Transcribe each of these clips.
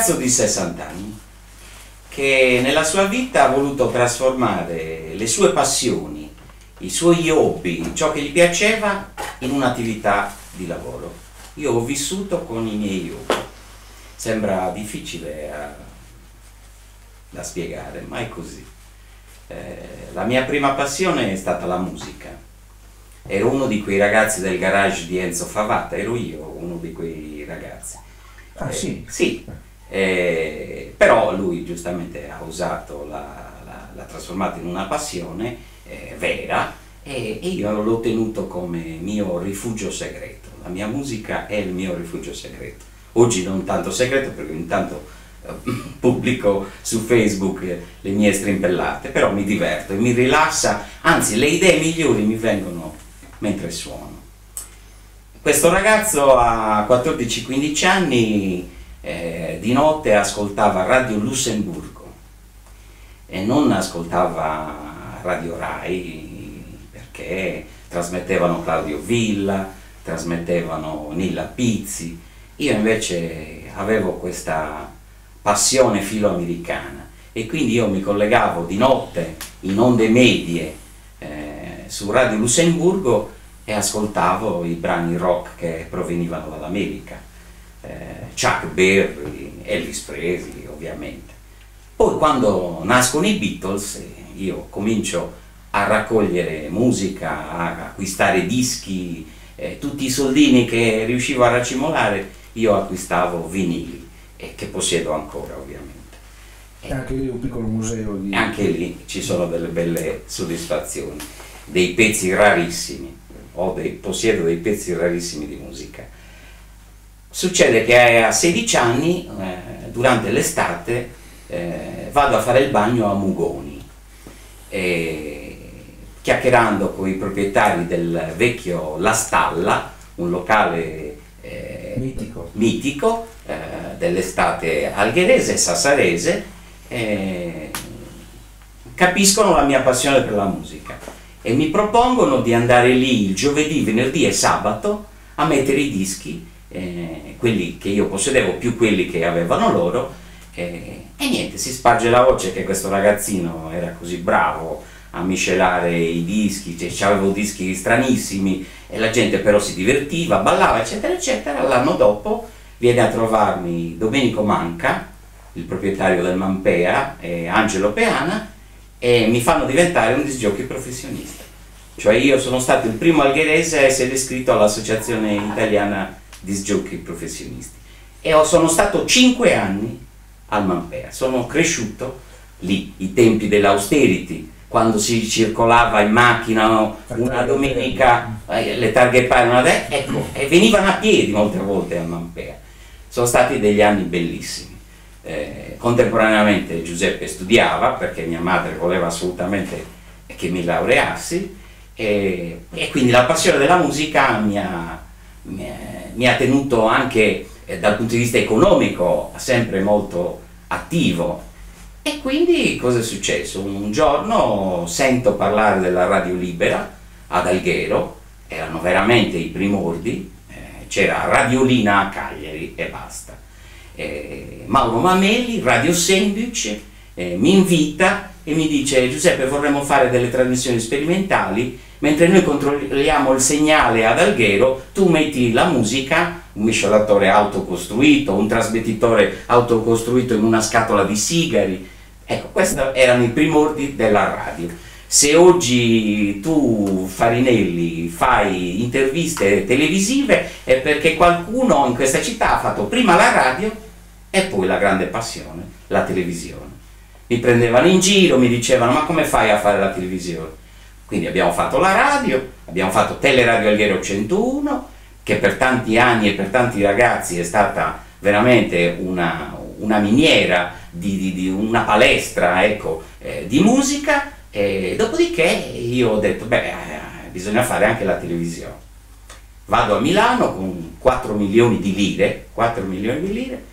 ragazzo di 60 anni che nella sua vita ha voluto trasformare le sue passioni, i suoi hobby, ciò che gli piaceva, in un'attività di lavoro. Io ho vissuto con i miei hobby. Sembra difficile a, da spiegare, ma è così. Eh, la mia prima passione è stata la musica. Ero uno di quei ragazzi del garage di Enzo Favata, ero io uno di quei ragazzi. Ah Eh, sì? Sì, eh, però lui giustamente ha usato, l'ha trasformato in una passione eh, vera e, e io l'ho tenuto come mio rifugio segreto. La mia musica è il mio rifugio segreto. Oggi non tanto segreto perché intanto eh, pubblico su Facebook le mie strimpellate, però mi diverto e mi rilassa, anzi le idee migliori mi vengono mentre suono. Questo ragazzo a 14-15 anni eh, di notte ascoltava Radio Lussemburgo e non ascoltava Radio Rai perché trasmettevano Claudio Villa, trasmettevano Nilla Pizzi. Io invece avevo questa passione filoamericana e quindi io mi collegavo di notte in onde medie eh, su Radio Lussemburgo e ascoltavo i brani rock che provenivano dall'America, eh, Chuck Berry, Elvis Presley ovviamente. Poi quando nascono i Beatles eh, io comincio a raccogliere musica, a acquistare dischi, eh, tutti i soldini che riuscivo a racimolare io acquistavo vinili e che possiedo ancora ovviamente. E anche lì un piccolo museo di... Anche lì ci sono delle belle soddisfazioni, dei pezzi rarissimi, ho dei- possiedo dei pezzi rarissimi di musica. Succede che a 16 anni, eh, durante l'estate, eh, vado a fare il bagno a Mugoni e chiacchierando con i proprietari del vecchio La Stalla, un locale eh, Mitico. mitico, eh, dell'estate algherese e sassarese, capiscono la mia passione per la musica e mi propongono di andare lì il giovedì, venerdì e sabato a mettere i dischi, eh, quelli che io possedevo più quelli che avevano loro, eh, e niente, si sparge la voce che questo ragazzino era così bravo a miscelare i dischi, cioè, avevo dischi stranissimi e la gente però si divertiva, ballava, eccetera, eccetera. L'anno dopo viene a trovarmi Domenico Manca, il proprietario del Mampea, e Angelo Peana, e mi fanno diventare un disjockey professionista. Cioè io sono stato il primo algherese a essere iscritto all'Associazione Italiana Disjockey Professionisti e ho- sono stato cinque anni al Mampea, sono cresciuto lì, i tempi dell'austerity, quando si circolava in macchina una domenica, eh, le targhe paiono de- ecco, e venivano a piedi molte volte al Mampea. Sono stati degli anni bellissimi. Eh, contemporaneamente Giuseppe studiava perché mia madre voleva assolutamente che mi laureassi e, e quindi la passione della musica mi ha, mi ha- tenuto anche eh, dal punto di vista economico sempre molto attivo e quindi cosa è successo? Un giorno sento parlare della radio libera ad Alghero, erano veramente i primordi, eh, c'era Radiolina a Cagliari e basta. Eh, Mauro Mameli, Radio Sandwich, mi invita e mi dice Giuseppe vorremmo fare delle trasmissioni sperimentali, mentre noi controlliamo il segnale ad Alghero, tu metti la musica, un miscelatore autocostruito, un trasmettitore autocostruito in una scatola di sigari. Ecco, questi erano i primordi della radio. Se oggi tu, Farinelli, fai interviste televisive è perché qualcuno in questa città ha fatto prima la radio e poi la grande passione, la televisione. Mi prendevano in giro, mi dicevano ma come fai a fare la televisione? Quindi abbiamo fatto la radio, abbiamo fatto Teleradio Alghero 101, che per tanti anni e per tanti ragazzi è stata veramente una, una miniera, di, di- di una palestra ecco, eh, di musica, e dopodiché io ho detto, beh, eh, bisogna fare anche la televisione. Vado a Milano con 4 milioni di lire, 4 milioni di lire,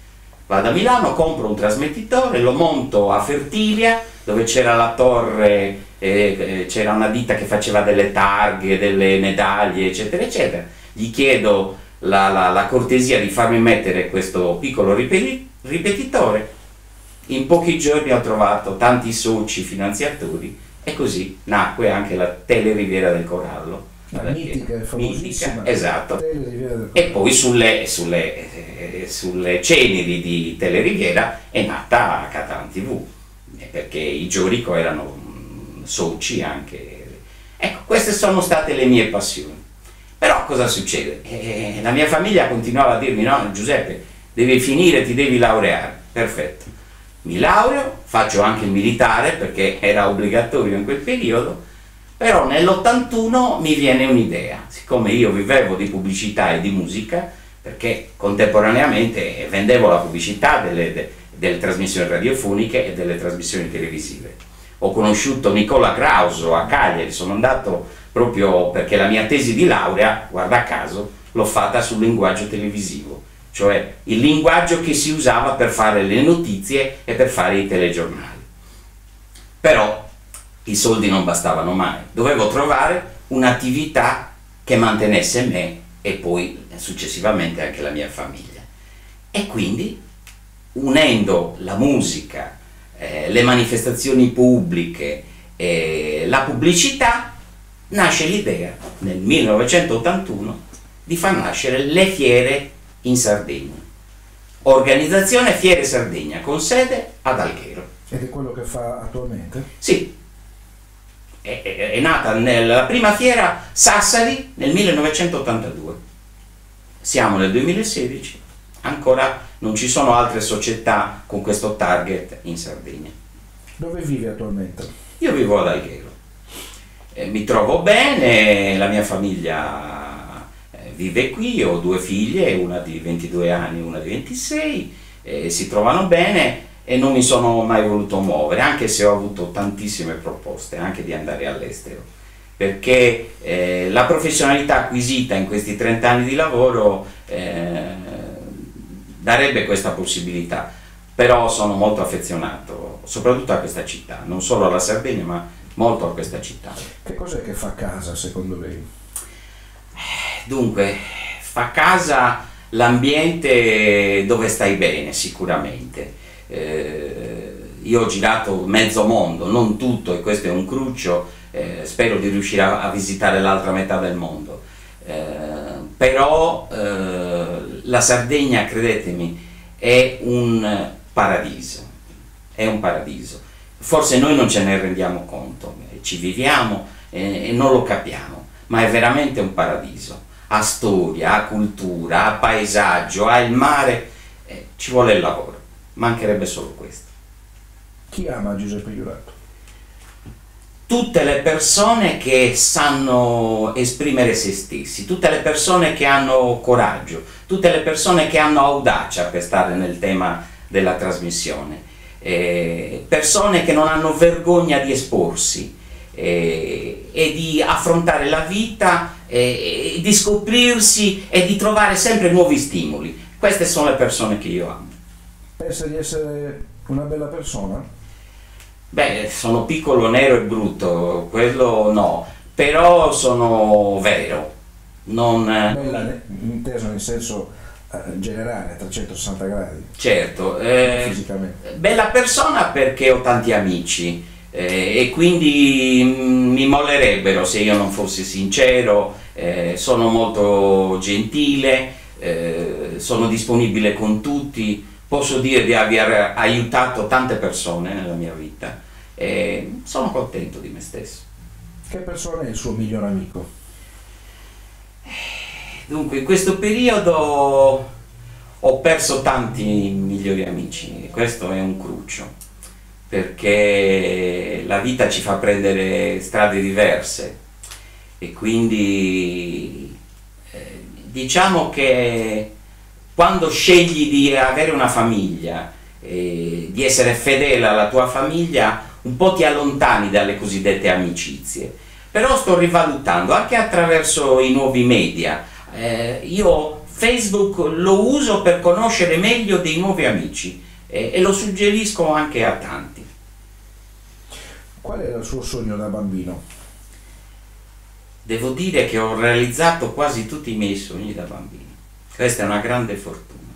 vado a Milano, compro un trasmettitore, lo monto a Fertilia, dove c'era la torre, eh, c'era una ditta che faceva delle targhe, delle medaglie, eccetera, eccetera. Gli chiedo la, la, la cortesia di farmi mettere questo piccolo ripeti- ripetitore. In pochi giorni ho trovato tanti soci finanziatori e così nacque anche la Teleriviera del Corallo. Mitica mitica, esatto. E poi sulle, sulle, eh, sulle ceneri di Teleriviera è nata Catalan TV, perché i Giorico erano soci anche. Ecco, queste sono state le mie passioni. Però cosa succede? Eh, la mia famiglia continuava a dirmi, no Giuseppe, devi finire, ti devi laureare. Perfetto. Mi laureo, faccio anche il militare perché era obbligatorio in quel periodo, però nell'81 mi viene un'idea, siccome io vivevo di pubblicità e di musica, perché contemporaneamente vendevo la pubblicità delle, de- delle trasmissioni radiofoniche e delle trasmissioni televisive. Ho conosciuto Nicola Krauso a Cagliari, sono andato proprio perché la mia tesi di laurea, guarda caso, l'ho fatta sul linguaggio televisivo, cioè il linguaggio che si usava per fare le notizie e per fare i telegiornali. Però i soldi non bastavano mai, dovevo trovare un'attività che mantenesse me e poi successivamente anche la mia famiglia. E quindi unendo la musica, eh, le manifestazioni pubbliche e la pubblicità, nasce l'idea nel 1981 di far nascere le fiere in Sardegna. Organizzazione Fiere Sardegna con sede ad Alghero. Ed è quello che fa attualmente? Sì, è, è- è nata nella prima fiera Sassari nel 1982. Siamo nel 2016, ancora non ci sono altre società con questo target in Sardegna. Dove vive attualmente? Io vivo ad Alghero, Eh, mi trovo bene, la mia famiglia eh, vive qui, ho due figlie, una di 22 anni e una di 26, eh, si trovano bene e non mi sono mai voluto muovere, anche se ho avuto tantissime proposte, anche di andare all'estero, perché eh, la professionalità acquisita in questi 30 anni di lavoro eh, darebbe questa possibilità però sono molto affezionato soprattutto a questa città, non solo alla Sardegna, ma molto a questa città. Che cos'è che fa casa secondo lei? Dunque, fa casa l'ambiente dove stai bene, sicuramente. Eh, io ho girato mezzo mondo, non tutto, e questo è un cruccio, eh, spero di riuscire a, a visitare l'altra metà del mondo. Eh, però eh, la Sardegna, credetemi, è un paradiso, è un paradiso. Forse noi non ce ne rendiamo conto, eh, ci viviamo eh, e non lo capiamo, ma è veramente un paradiso. Ha storia, ha cultura, ha paesaggio, ha il mare, eh, ci vuole il lavoro, mancherebbe solo questo. Chi ama Giuseppe Giurato? Tutte le persone che sanno esprimere se stessi, tutte le persone che hanno coraggio, tutte le persone che hanno audacia per stare nel tema della trasmissione, eh, persone che non hanno vergogna di esporsi eh, e di affrontare la vita, eh, di scoprirsi e di trovare sempre nuovi stimoli. Queste sono le persone che io amo. Pensa di essere una bella persona? Beh, sono piccolo, nero e brutto, quello no, però sono vero. Non, Bella ne- inteso nel senso eh, generale, a 360 gradi, certo, eh, fisicamente. bella persona perché ho tanti amici eh, e quindi mm, mi mollerebbero se io non fossi sincero, eh, sono molto gentile, eh, sono disponibile con tutti, posso dire di aver aiutato tante persone nella mia vita e sono contento di me stesso. Che persona è il suo miglior amico? Dunque, in questo periodo ho perso tanti migliori amici, questo è un cruccio, perché la vita ci fa prendere strade diverse e quindi eh, diciamo che quando scegli di avere una famiglia, e di essere fedele alla tua famiglia, un po' ti allontani dalle cosiddette amicizie. Però sto rivalutando anche attraverso i nuovi media. Eh, io Facebook lo uso per conoscere meglio dei nuovi amici eh, e lo suggerisco anche a tanti. Qual era il suo sogno da bambino? Devo dire che ho realizzato quasi tutti i miei sogni da bambino. Questa è una grande fortuna.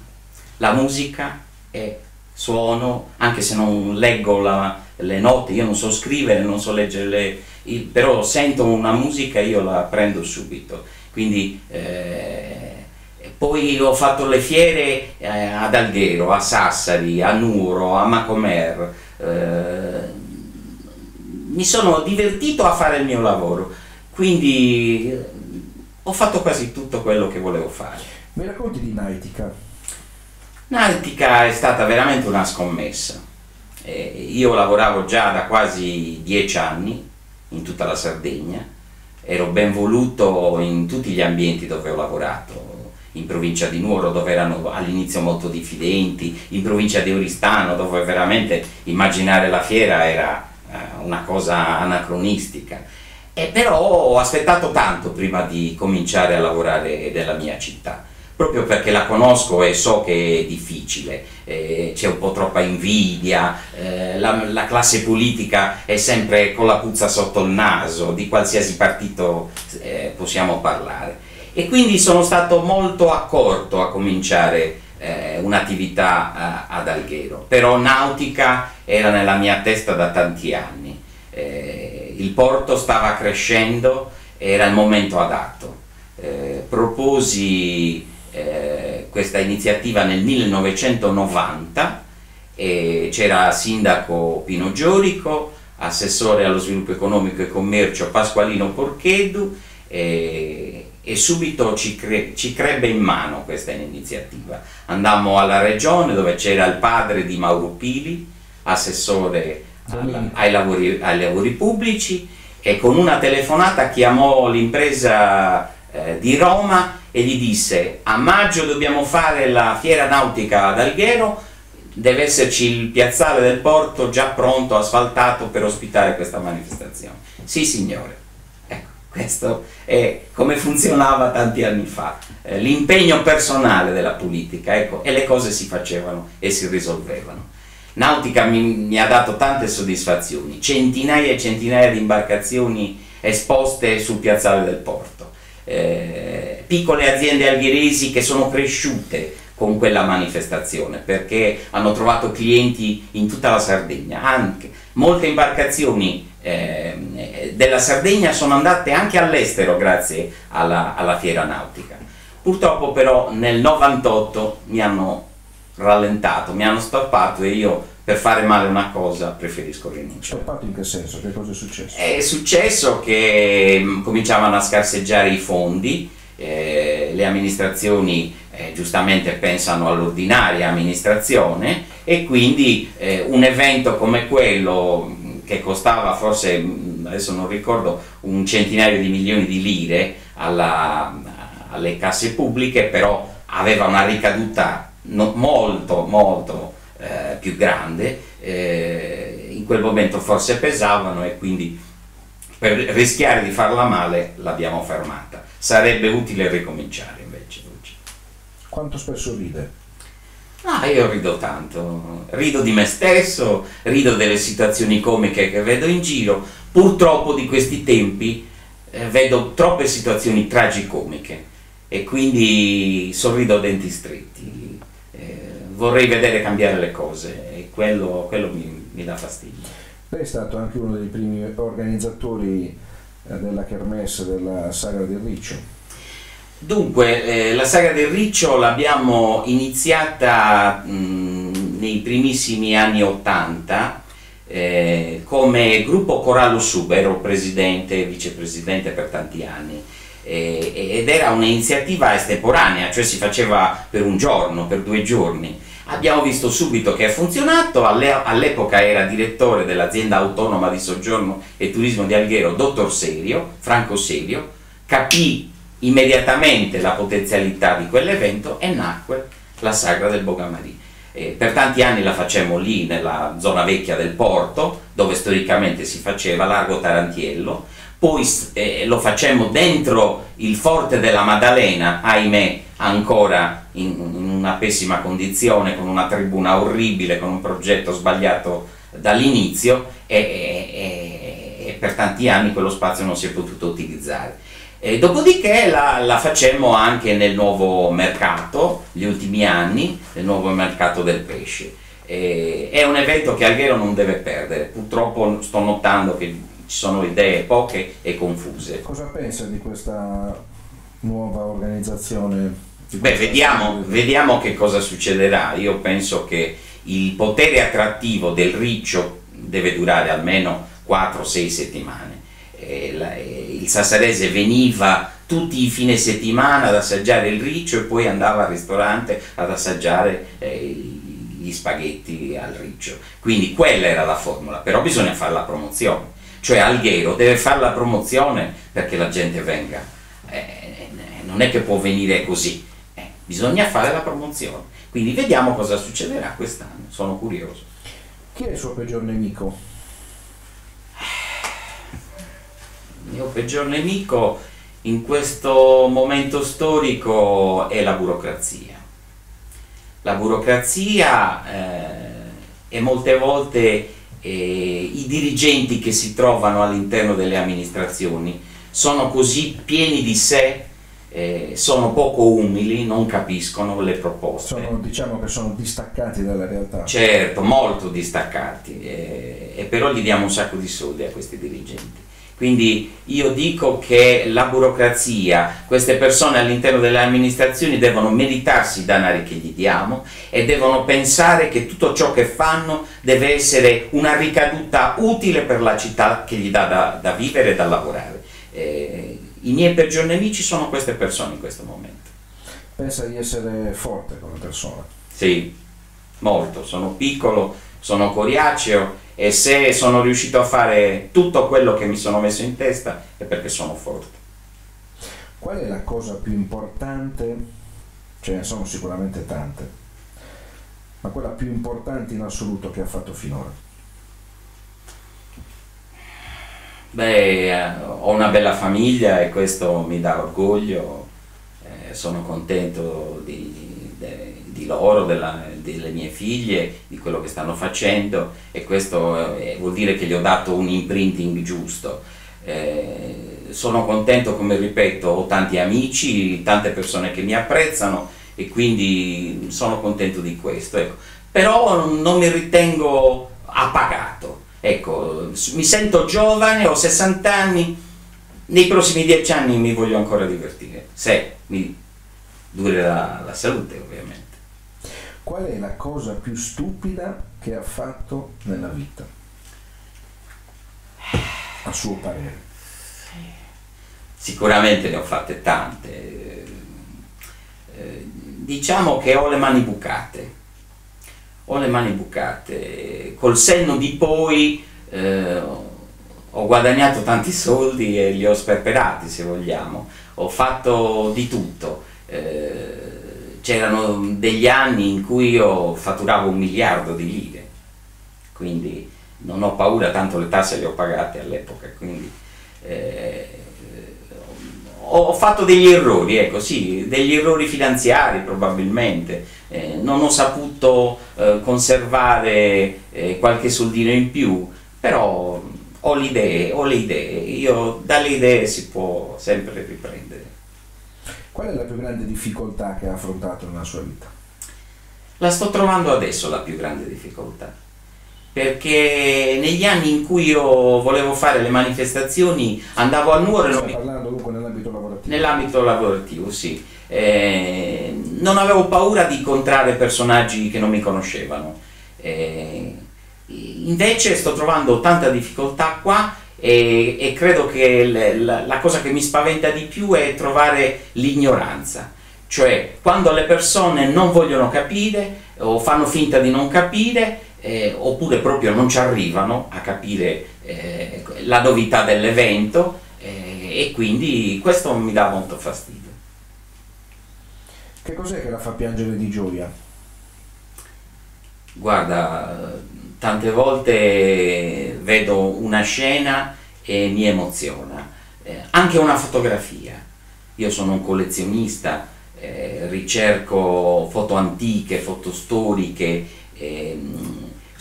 La musica è suono, anche se non leggo la, le note, io non so scrivere, non so leggere le, il, però sento una musica e io la prendo subito. Quindi eh, poi ho fatto le fiere eh, ad Alghero, a Sassari, a Nuro, a Macomer. Eh, mi sono divertito a fare il mio lavoro, quindi ho fatto quasi tutto quello che volevo fare. Mi racconti di Nautica? Nautica è stata veramente una scommessa. Eh, io lavoravo già da quasi dieci anni in tutta la Sardegna, ero ben voluto in tutti gli ambienti dove ho lavorato, in provincia di Nuoro dove erano all'inizio molto diffidenti, in provincia di Oristano dove veramente immaginare la fiera era eh, una cosa anacronistica. E però ho aspettato tanto prima di cominciare a lavorare nella mia città proprio perché la conosco e so che è difficile, eh, c'è un po' troppa invidia, eh, la, la, classe politica è sempre con la puzza sotto il naso, di qualsiasi partito eh, possiamo parlare. E quindi sono stato molto accorto a cominciare eh, un'attività eh, ad Alghero, però nautica era nella mia testa da tanti anni, eh, il porto stava crescendo, era il momento adatto. proposi eh, questa iniziativa nel 1990 c'era sindaco Pino Giorico, assessore allo sviluppo economico e commercio Pasqualino Porchedu e, e subito ci, cre ci, crebbe in mano questa iniziativa. Andammo alla regione dove c'era il padre di Mauro Pili, assessore alla, ai, lavori, ai lavori pubblici e con una telefonata chiamò l'impresa eh, di Roma e gli disse a maggio dobbiamo fare la fiera nautica ad Alghero, deve esserci il piazzale del porto già pronto, asfaltato per ospitare questa manifestazione. Sì signore, ecco, questo è come funzionava tanti anni fa, eh, l'impegno personale della politica, ecco, e le cose si facevano e si risolvevano. Nautica mi, mi ha dato tante soddisfazioni, centinaia e centinaia di imbarcazioni esposte sul piazzale del porto. Eh, piccole aziende alghiresi che sono cresciute con quella manifestazione perché hanno trovato clienti in tutta la Sardegna, anche molte imbarcazioni eh, della Sardegna sono andate anche all'estero grazie alla, alla, fiera nautica. Purtroppo però nel 98 mi hanno rallentato, mi hanno stoppato e io per fare male una cosa preferisco rinunciare. Stoppato in che senso? Che cosa è successo? È successo che mh, cominciavano a scarseggiare i fondi, eh, le amministrazioni eh, giustamente pensano all'ordinaria amministrazione e quindi eh, un evento come quello che costava forse, adesso non ricordo, un centinaio di milioni di lire alla, alle casse pubbliche, però aveva una ricaduta no, molto molto eh, più grande, eh, in quel momento forse pesavano e quindi per rischiare di farla male l'abbiamo fermata sarebbe utile ricominciare invece oggi. Quanto spesso ride? Ah, io rido tanto, rido di me stesso, rido delle situazioni comiche che vedo in giro, purtroppo di questi tempi eh, vedo troppe situazioni tragicomiche e quindi sorrido a denti stretti, eh, vorrei vedere cambiare le cose e quello, quello mi, mi dà fastidio. Lei è stato anche uno dei primi organizzatori della Kermesse della Sagra del Riccio? Dunque, eh, la Sagra del Riccio l'abbiamo iniziata mh, nei primissimi anni Ottanta eh, come gruppo Corallo Sub, ero presidente e vicepresidente per tanti anni eh, ed era un'iniziativa estemporanea, cioè si faceva per un giorno, per due giorni Abbiamo visto subito che ha funzionato, all'epoca era direttore dell'azienda autonoma di soggiorno e turismo di Alghero, dottor Serio, Franco Serio, capì immediatamente la potenzialità di quell'evento e nacque la sagra del Bogamarì. Eh, per tanti anni la facemmo lì nella zona vecchia del porto, dove storicamente si faceva, largo Tarantiello, poi eh, lo facemmo dentro il forte della Maddalena, ahimè ancora in, in, una pessima condizione, con una tribuna orribile, con un progetto sbagliato dall'inizio e, e, e, per tanti anni quello spazio non si è potuto utilizzare. E dopodiché la, la, facemmo anche nel nuovo mercato, gli ultimi anni, nel nuovo mercato del pesce. E, è un evento che Alghero non deve perdere, purtroppo sto notando che ci sono idee poche e confuse. Cosa pensa di questa nuova organizzazione? Beh, vediamo, vediamo che cosa succederà. Io penso che il potere attrattivo del riccio deve durare almeno 4-6 settimane il sassarese veniva tutti i fine settimana ad assaggiare il riccio e poi andava al ristorante ad assaggiare eh, gli spaghetti al riccio. Quindi quella era la formula, però bisogna fare la promozione. Cioè Alghero deve fare la promozione perché la gente venga. Eh, non è che può venire così, eh, bisogna fare la promozione. Quindi vediamo cosa succederà quest'anno, sono curioso. Chi è il suo peggior nemico? il mio peggior nemico in questo momento storico è la burocrazia. La burocrazia eh, e molte volte eh, i dirigenti che si trovano all'interno delle amministrazioni sono così pieni di sé, eh, sono poco umili, non capiscono le proposte. Sono, diciamo che sono distaccati dalla realtà. Certo, molto distaccati, eh, e però gli diamo un sacco di soldi a questi dirigenti. Quindi io dico che la burocrazia, queste persone all'interno delle amministrazioni devono meritarsi i danari che gli diamo e devono pensare che tutto ciò che fanno deve essere una ricaduta utile per la città che gli dà da, da vivere e da lavorare. Eh, I miei peggior nemici sono queste persone in questo momento. Pensa di essere forte come persona? Sì, molto. Sono piccolo, sono coriaceo e se sono riuscito a fare tutto quello che mi sono messo in testa è perché sono forte. Qual è la cosa più importante? Ce ne sono sicuramente tante, ma quella più importante in assoluto che ha fatto finora? Beh, eh, ho una bella famiglia e questo mi dà orgoglio, eh, sono contento di, di, di loro, della, delle mie figlie, di quello che stanno facendo e questo eh, vuol dire che gli ho dato un imprinting giusto. Eh, sono contento, come ripeto, ho tanti amici, tante persone che mi apprezzano e quindi sono contento di questo. Ecco. Però non mi ritengo appagato. Ecco, mi sento giovane, ho 60 anni, nei prossimi 10 anni mi voglio ancora divertire, se mi durerà la salute ovviamente. Qual è la cosa più stupida che ha fatto nella vita? A suo parere. Sicuramente ne ho fatte tante. Eh, diciamo che ho le mani bucate. Ho le mani bucate. Col senno di poi eh, ho guadagnato tanti soldi e li ho sperperati, se vogliamo. Ho fatto di tutto. Eh, c'erano degli anni in cui io fatturavo un miliardo di lire, quindi non ho paura, tanto le tasse le ho pagate all'epoca, quindi eh, ho fatto degli errori, ecco sì, degli errori finanziari probabilmente, eh, non ho saputo eh, conservare eh, qualche soldino in più, però ho le idee, ho le idee, io dalle idee si può sempre riprendere. Qual è la più grande difficoltà che ha affrontato nella sua vita? La sto trovando adesso la più grande difficoltà, perché negli anni in cui io volevo fare le manifestazioni andavo a Nuoro... Stai parlando comunque nell'ambito lavorativo? Nell'ambito lavorativo, sì. Eh, non avevo paura di incontrare personaggi che non mi conoscevano. Eh, invece sto trovando tanta difficoltà qua e, e credo che la, la cosa che mi spaventa di più è trovare l'ignoranza. Cioè, quando le persone non vogliono capire o fanno finta di non capire, eh, oppure proprio non ci arrivano a capire eh, la novità dell'evento eh, e quindi questo mi dà molto fastidio. Che cos'è che la fa piangere di gioia? Guarda, tante volte vedo una scena e mi emoziona, eh, anche una fotografia. Io sono un collezionista, eh, ricerco foto antiche, foto storiche, eh,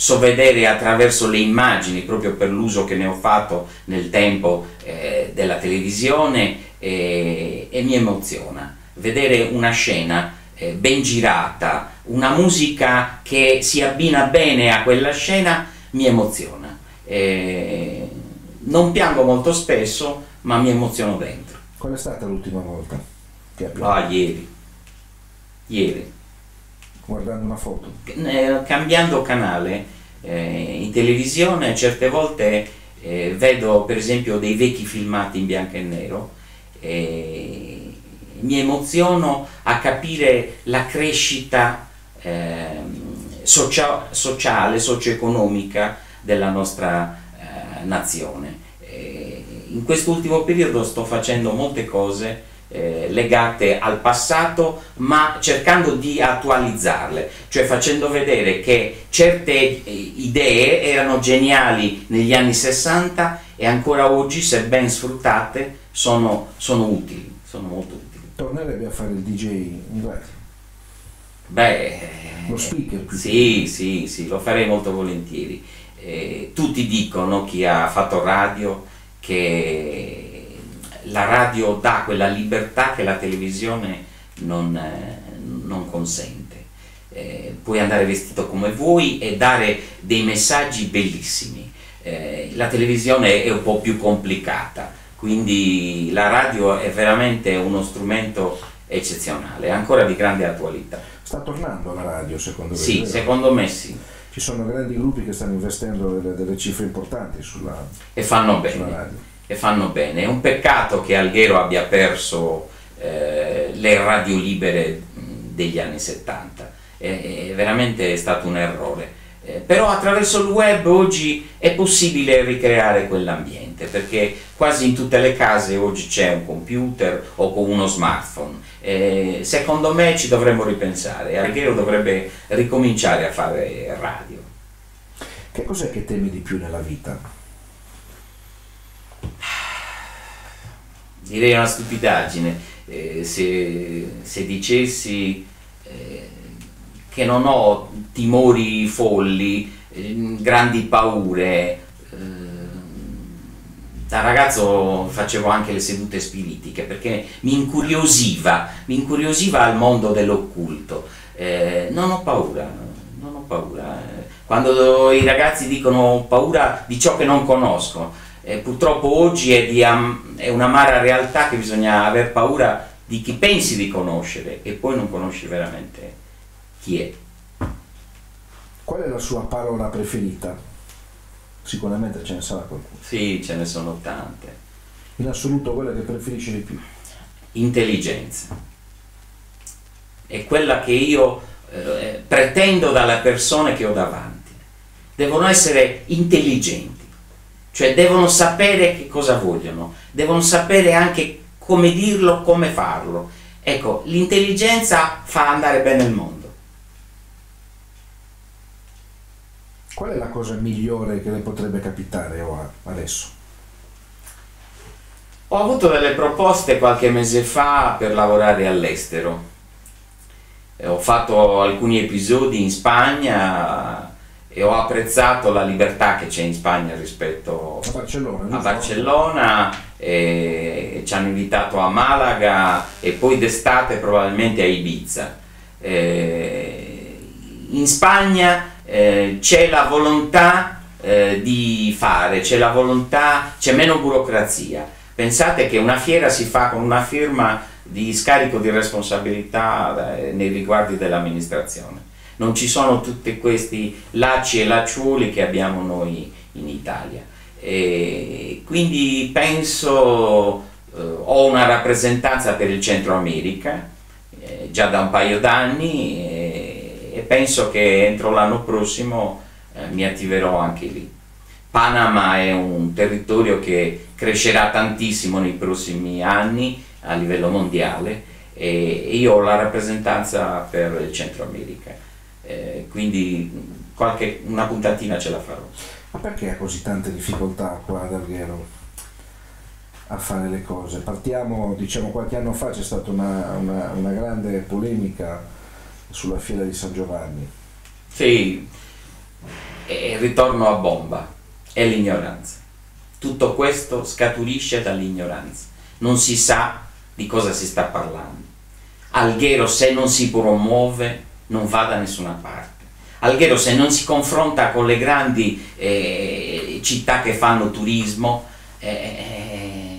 so vedere attraverso le immagini, proprio per l'uso che ne ho fatto nel tempo eh, della televisione, e, e mi emoziona. Vedere una scena eh, ben girata, una musica che si abbina bene a quella scena mi emoziona. Eh, non piango molto spesso, ma mi emoziono dentro. Qual è stata l'ultima volta che hai pianto? Ah, ieri. Ieri. Guardando una foto? Eh, cambiando canale eh, in televisione certe volte eh, vedo per esempio dei vecchi filmati in bianco e nero e mi emoziono a capire la crescita ehm, socia sociale, socio-economica della nostra eh, nazione. in quest'ultimo periodo sto facendo molte cose eh, legate al passato, ma cercando di attualizzarle, cioè facendo vedere che certe eh, idee erano geniali negli anni 60 e ancora oggi, se ben sfruttate, sono, sono utili, sono molto utili. Tornerebbe a fare il DJ in radio? Beh, lo speaker? Sì, sì, sì, lo farei molto volentieri. Eh, tutti dicono, chi ha fatto radio, che la radio dà quella libertà che la televisione non, eh, non consente. Eh, puoi andare vestito come vuoi e dare dei messaggi bellissimi. Eh, la televisione è un po' più complicata, quindi la radio è veramente uno strumento eccezionale, ancora di grande attualità. Sta tornando la radio secondo me? Sì, secondo me sì. Ci sono grandi gruppi che stanno investendo delle, delle cifre importanti sulla, e fanno bene. Sulla radio e fanno bene. È un peccato che Alghero abbia perso eh, le radio libere degli anni 70, è, è veramente stato un errore. Eh, però attraverso il web oggi è possibile ricreare quell'ambiente perché quasi in tutte le case oggi c'è un computer o con uno smartphone. Eh, secondo me ci dovremmo ripensare, Alghero dovrebbe ricominciare a fare radio. Che cos'è che temi di più nella vita? Direi una stupidaggine eh, se, se, dicessi eh, che non ho timori folli, eh, grandi paure. Eh, da ragazzo facevo anche le sedute spiritiche perché mi incuriosiva, mi incuriosiva al mondo dell'occulto. Eh, non ho paura, non ho paura. Quando i ragazzi dicono paura di ciò che non conosco, eh, purtroppo oggi è, di, um, è un'amara realtà che bisogna aver paura di chi pensi di conoscere e poi non conosci veramente chi è. Qual è la sua parola preferita? Sicuramente ce ne sarà qualcuno. Sì, ce ne sono tante. In assoluto quella che preferisce di più? Intelligenza. È quella che io eh, pretendo dalle persone che ho davanti. Devono essere intelligenti cioè devono sapere che cosa vogliono, devono sapere anche come dirlo, come farlo. Ecco, l'intelligenza fa andare bene il mondo. Qual è la cosa migliore che le potrebbe capitare adesso? Ho avuto delle proposte qualche mese fa per lavorare all'estero. Ho fatto alcuni episodi in Spagna, e ho apprezzato la libertà che c'è in Spagna rispetto a Barcellona, a Barcellona e ci hanno invitato a Malaga e poi d'estate probabilmente a Ibiza. Eh, in Spagna eh, c'è la volontà eh, di fare, c'è la volontà, c'è meno burocrazia. Pensate che una fiera si fa con una firma di scarico di responsabilità eh, nei riguardi dell'amministrazione non ci sono tutti questi lacci e lacciuoli che abbiamo noi in Italia. E quindi penso, eh, ho una rappresentanza per il Centro America, eh, già da un paio d'anni e, e, penso che entro l'anno prossimo eh, mi attiverò anche lì. Panama è un territorio che crescerà tantissimo nei prossimi anni a livello mondiale e io ho la rappresentanza per il Centro America eh, quindi qualche, una puntatina ce la farò. Ma perché ha così tante difficoltà qua ad Alghero a fare le cose? Partiamo, diciamo qualche anno fa c'è stata una, una, una grande polemica sulla fiera di San Giovanni. Sì, e ritorno a bomba, è l'ignoranza. Tutto questo scaturisce dall'ignoranza. non si sa di cosa si sta parlando. Alghero se non si promuove non va da nessuna parte. Alghero se non si confronta con le grandi eh, città che fanno turismo eh,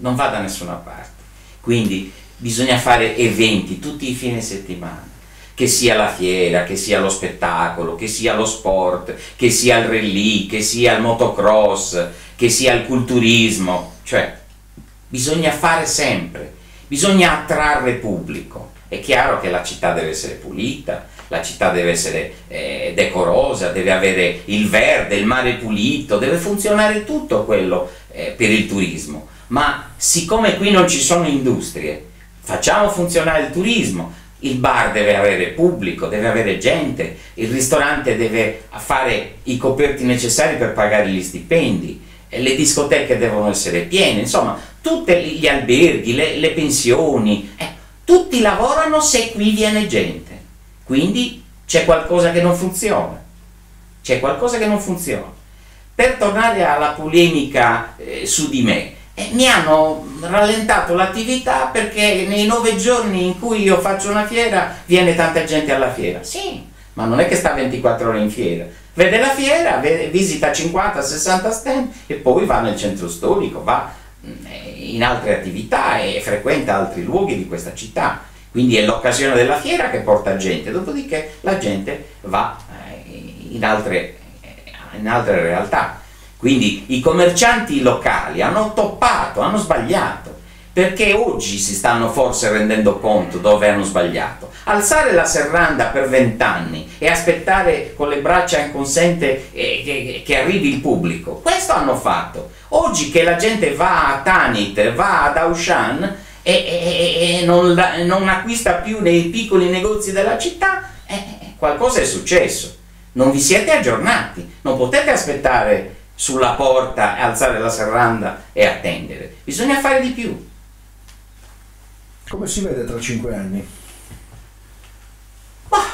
non va da nessuna parte. Quindi bisogna fare eventi tutti i fine settimana, che sia la fiera, che sia lo spettacolo, che sia lo sport, che sia il rally, che sia il motocross, che sia il culturismo, cioè bisogna fare sempre, bisogna attrarre pubblico. È chiaro che la città deve essere pulita, la città deve essere eh, decorosa, deve avere il verde, il mare pulito, deve funzionare tutto quello eh, per il turismo. Ma siccome qui non ci sono industrie, facciamo funzionare il turismo, il bar deve avere pubblico, deve avere gente, il ristorante deve fare i coperti necessari per pagare gli stipendi, le discoteche devono essere piene, insomma, tutti gli alberghi, le, le pensioni, eh, tutti lavorano se qui viene gente. Quindi c'è qualcosa che non funziona. C'è qualcosa che non funziona. Per tornare alla polemica eh, su di me, eh, mi hanno rallentato l'attività perché nei nove giorni in cui io faccio una fiera viene tanta gente alla fiera. Sì, ma non è che sta 24 ore in fiera. Vede la fiera, vede, visita 50-60 stand e poi va nel centro storico, va in altre attività e frequenta altri luoghi di questa città. Quindi è l'occasione della fiera che porta gente, dopodiché la gente va eh, in altre, eh, in altre realtà. Quindi i commercianti locali hanno toppato, hanno sbagliato, perché oggi si stanno forse rendendo conto dove hanno sbagliato. Alzare la serranda per vent'anni e aspettare con le braccia in consente eh, che, che, arrivi il pubblico, questo hanno fatto. Oggi che la gente va a Tanit, va ad Aushan, e, e, e non, non, acquista più nei piccoli negozi della città, eh, qualcosa è successo. Non vi siete aggiornati, non potete aspettare sulla porta e alzare la serranda e attendere. Bisogna fare di più. Come si vede tra cinque anni? Bah,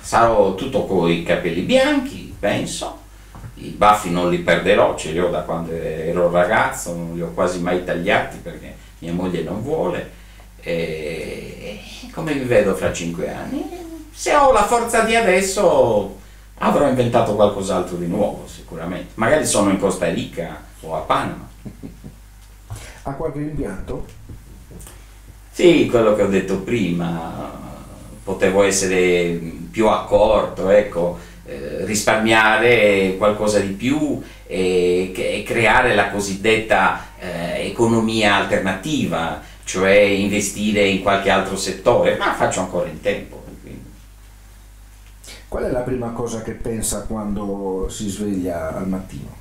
sarò tutto con i capelli bianchi, penso. I baffi non li perderò, ce li ho da quando ero ragazzo, non li ho quasi mai tagliati perché mia moglie non vuole. E come mi vedo fra cinque anni? Se ho la forza di adesso avrò inventato qualcos'altro di nuovo, sicuramente. Magari sono in Costa Rica o a Panama. Ha qualche impianto? Sì, quello che ho detto prima, potevo essere più accorto, ecco, risparmiare qualcosa di più e, creare la cosiddetta eh, economia alternativa, cioè investire in qualche altro settore, ma faccio ancora in tempo. Qual è la prima cosa che pensa quando si sveglia al mattino?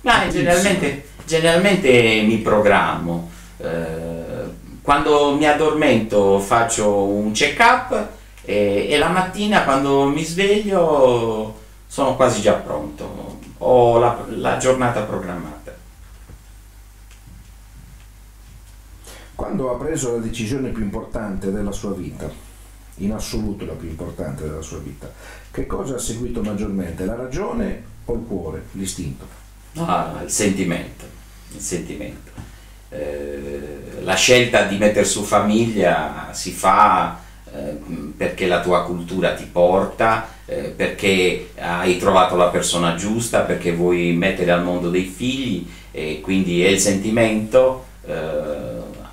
Ma generalmente, generalmente mi programmo. Eh, quando mi addormento faccio un check up e, e, la mattina quando mi sveglio sono quasi già pronto, ho la, la giornata programmata. Quando ha preso la decisione più importante della sua vita, in assoluto la più importante della sua vita, che cosa ha seguito maggiormente? La ragione o il cuore, l'istinto? Ah, il sentimento, il sentimento. Eh, la scelta di mettere su famiglia si fa perché la tua cultura ti porta, eh, perché hai trovato la persona giusta, perché vuoi mettere al mondo dei figli e quindi è il sentimento eh,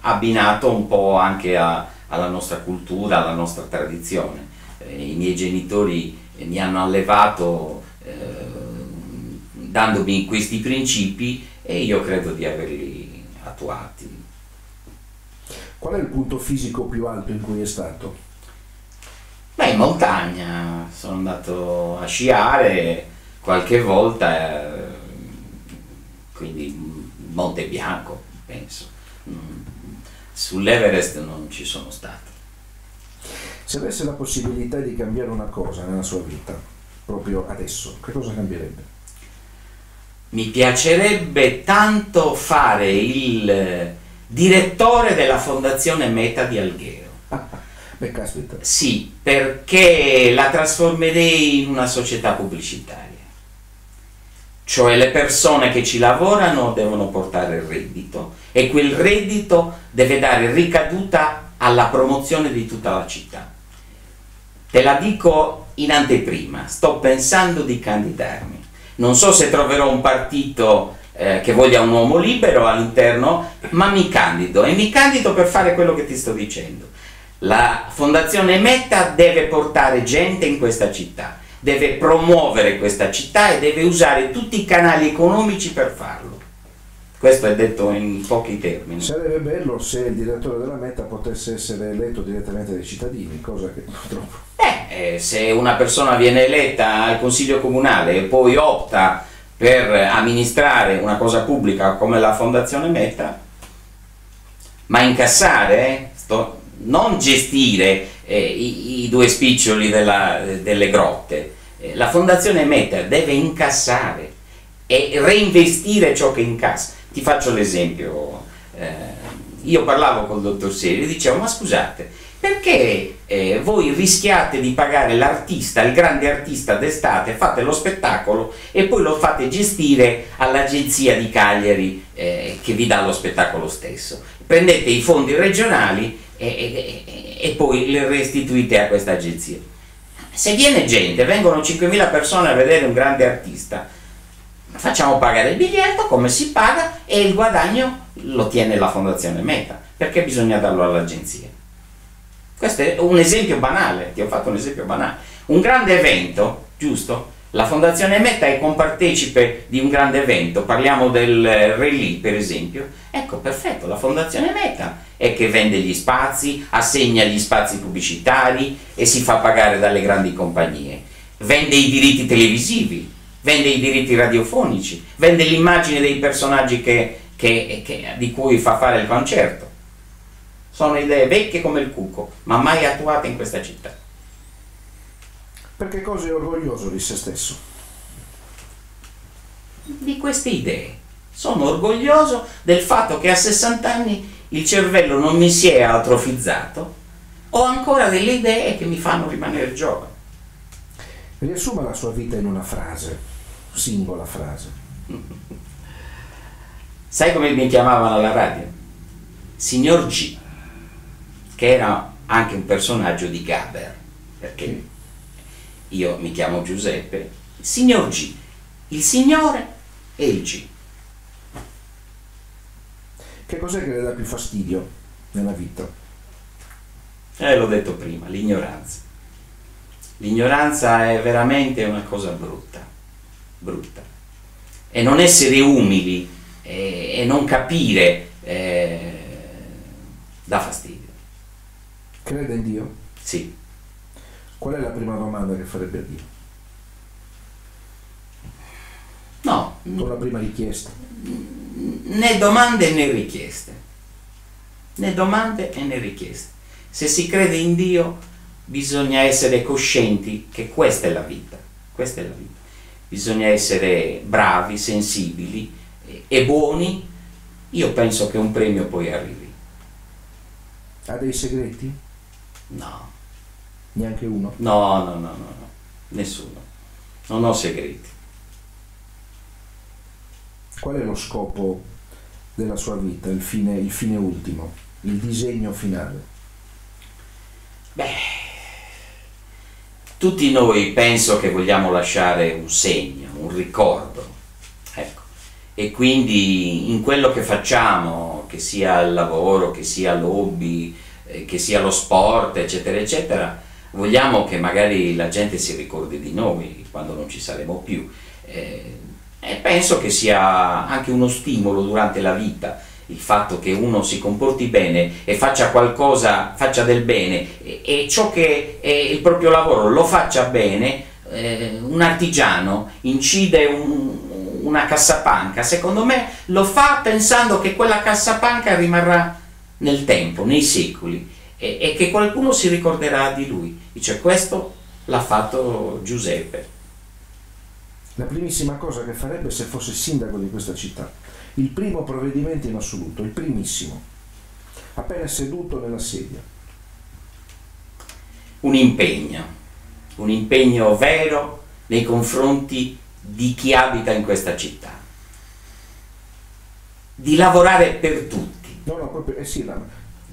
abbinato un po' anche a, alla nostra cultura, alla nostra tradizione. Eh, I miei genitori mi hanno allevato eh, dandomi questi principi e io credo di averli attuati. Qual è il punto fisico più alto in cui è stato? Beh, in montagna, sono andato a sciare qualche volta, eh, quindi Monte Bianco, penso. Mm sull'Everest non ci sono stato. Se avesse la possibilità di cambiare una cosa nella sua vita, proprio adesso, che cosa cambierebbe? Mi piacerebbe tanto fare il direttore della fondazione Meta di Alghero. Beh. Sì, perché la trasformerei in una società pubblicitaria. cioè le persone che ci lavorano devono portare il reddito e quel reddito deve dare ricaduta alla promozione di tutta la città. Te la dico in anteprima, sto pensando di candidarmi. Non so se troverò un partito eh, che voglia un uomo libero all'interno, ma mi candido e mi candido per fare quello che ti sto dicendo. La Fondazione Metta deve portare gente in questa città, deve promuovere questa città e deve usare tutti i canali economici per farlo. Questo è detto in pochi termini. Sarebbe bello se il direttore della Meta potesse essere eletto direttamente dai cittadini, cosa che purtroppo... Eh, eh, se una persona viene eletta al Consiglio Comunale e poi opta per amministrare una cosa pubblica come la Fondazione Meta, ma incassare, eh, sto, non gestire eh, i, i, due spiccioli della, delle grotte. Eh, la Fondazione Meta deve incassare e reinvestire ciò che incassa. Ti faccio l'esempio. Eh, io parlavo col dottor Seri e dicevo, ma scusate, perché eh, voi rischiate di pagare l'artista, il grande artista d'estate, fate lo spettacolo e poi lo fate gestire all'agenzia di Cagliari eh, che vi dà lo spettacolo stesso. Prendete i fondi regionali e, e, e poi le restituite a questa agenzia. Se viene gente, vengono 5.000 persone a vedere un grande artista, facciamo pagare il biglietto come si paga e il guadagno lo tiene la fondazione Meta, perché bisogna darlo all'agenzia. Questo è un esempio banale, ti ho fatto un esempio banale. Un grande evento, giusto? La Fondazione Meta è compartecipe di un grande evento, parliamo del Rally per esempio. Ecco, perfetto, la Fondazione Meta è che vende gli spazi, assegna gli spazi pubblicitari e si fa pagare dalle grandi compagnie. Vende i diritti televisivi, vende i diritti radiofonici, vende l'immagine dei personaggi che, che, che, di cui fa fare il concerto. Sono idee vecchie come il cuco, ma mai attuate in questa città. Perché cosa è orgoglioso di se stesso? Di queste idee. Sono orgoglioso del fatto che a 60 anni il cervello non mi si è atrofizzato, ho ancora delle idee che mi fanno rimanere giovane. Riassuma la sua vita in una frase, singola frase. Sai come mi chiamavano alla radio? Signor G che era anche un personaggio di Gaber, perché io mi chiamo Giuseppe, signor G, il signore e il G. Che cos'è che le dà più fastidio nella vita? Eh, l'ho detto prima, l'ignoranza. L'ignoranza è veramente una cosa brutta, brutta. E non essere umili e, e non capire eh, dà fastidio. Crede in Dio? Sì. Qual è la prima domanda che farebbe a Dio? No. Con la prima richiesta? Né domande né richieste. Né domande né richieste. Se si crede in Dio bisogna essere coscienti che questa è la vita. Questa è la vita. Bisogna essere bravi, sensibili e buoni. Io penso che un premio poi arrivi. Ha dei segreti? No. Neanche uno? No, no, no, no, no. nessuno. Non ho segreti. Qual è lo scopo della sua vita, il fine, il fine ultimo, il disegno finale? Beh, tutti noi penso che vogliamo lasciare un segno, un ricordo. Ecco. E quindi in quello che facciamo, che sia il lavoro, che sia l'hobby, eh, che sia lo sport, eccetera, eccetera, vogliamo che magari la gente si ricordi di noi quando non ci saremo più. Eh, e penso che sia anche uno stimolo durante la vita il fatto che uno si comporti bene e faccia qualcosa, faccia del bene e, e ciò che è il proprio lavoro lo faccia bene, eh, un artigiano incide un, una cassapanca, secondo me lo fa pensando che quella cassapanca rimarrà nel tempo, nei secoli, e, e che qualcuno si ricorderà di lui. Dice questo l'ha fatto Giuseppe. La primissima cosa che farebbe se fosse sindaco di questa città, il primo provvedimento in assoluto, il primissimo, appena seduto nella sedia. Un impegno, un impegno vero nei confronti di chi abita in questa città, di lavorare per tutti. No, no, proprio, eh sì, la...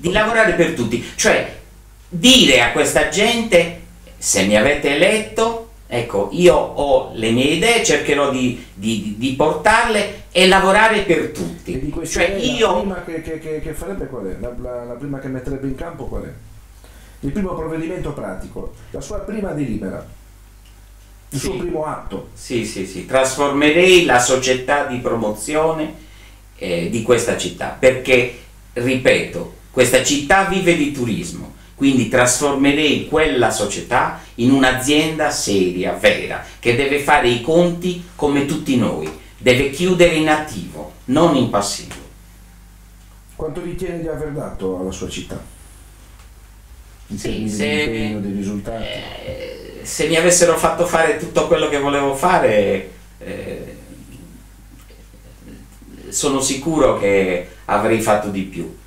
Di lavorare per tutti, cioè dire a questa gente se mi avete eletto Ecco, io ho le mie idee, cercherò di, di, di portarle e lavorare per tutti. E di cioè, io... La prima che, che, che, farebbe qual è? La, la, la, prima che metterebbe in campo qual è? Il primo provvedimento pratico, la sua prima delibera, il sì. suo primo atto. Sì, sì, sì, trasformerei la società di promozione eh, di questa città, perché, ripeto, questa città vive di turismo quindi trasformerei quella società in un'azienda seria, vera, che deve fare i conti come tutti noi, deve chiudere in attivo, non in passivo. Quanto ritiene di aver dato alla sua città? In sì, se, dei risultati? Eh, se mi avessero fatto fare tutto quello che volevo fare, eh, sono sicuro che avrei fatto di più